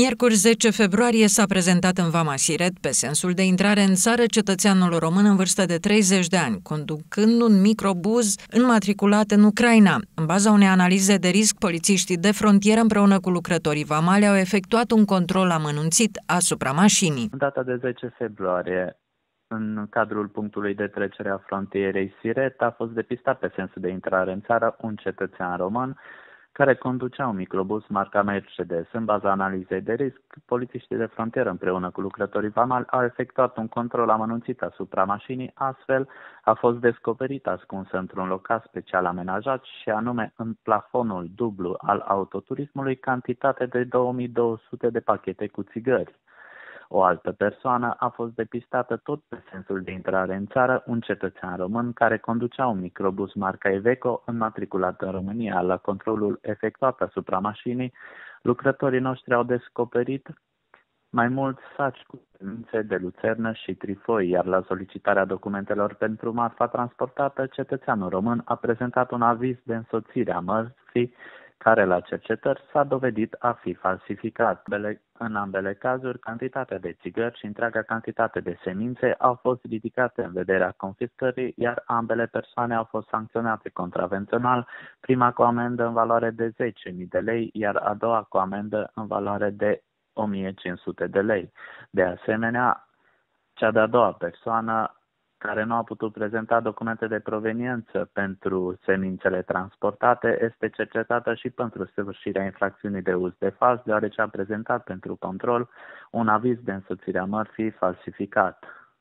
Miercuri 10 februarie s-a prezentat în Vama Siret pe sensul de intrare în țară cetățeanul român în vârstă de 30 de ani, conducând un microbuz înmatriculat în Ucraina. În baza unei analize de risc, polițiștii de frontieră împreună cu lucrătorii vamale au efectuat un control amănunțit asupra mașinii. În data de 10 februarie, în cadrul punctului de trecere a frontierei Siret, a fost depistat pe sensul de intrare în țară un cetățean român care conducea un microbus marca Mercedes. În baza analizei de risc, polițiștii de frontieră împreună cu lucrătorii vamali au efectuat un control amănunțit asupra mașinii, astfel a fost descoperit ascunsă într-un local special amenajat și anume în plafonul dublu al autoturismului cantitate de 2200 de pachete cu țigări. O altă persoană a fost depistată tot pe sensul de intrare în țară, un cetățean român care conducea un microbus marca Iveco înmatriculat în România. La controlul efectuat asupra mașinii, lucrătorii noștri au descoperit mai mulți saci cu semințe de lucernă și trifoi, iar la solicitarea documentelor pentru marfa transportată, cetățeanul român a prezentat un aviz de însoțire a mărfii care la cercetări s-a dovedit a fi falsificat. În ambele cazuri, cantitatea de țigări și întreaga cantitate de semințe au fost ridicate în vederea confiscării, iar ambele persoane au fost sancționate contravențional, prima cu amendă în valoare de 10.000 de lei, iar a doua cu amendă în valoare de 1.500 de lei. De asemenea, cea de-a doua persoană care nu a putut prezenta documente de proveniență pentru semințele transportate, este cercetată și pentru săvârșirea infracțiunii de uz de fals, deoarece a prezentat pentru control un aviz de însoțire a mărfii falsificat.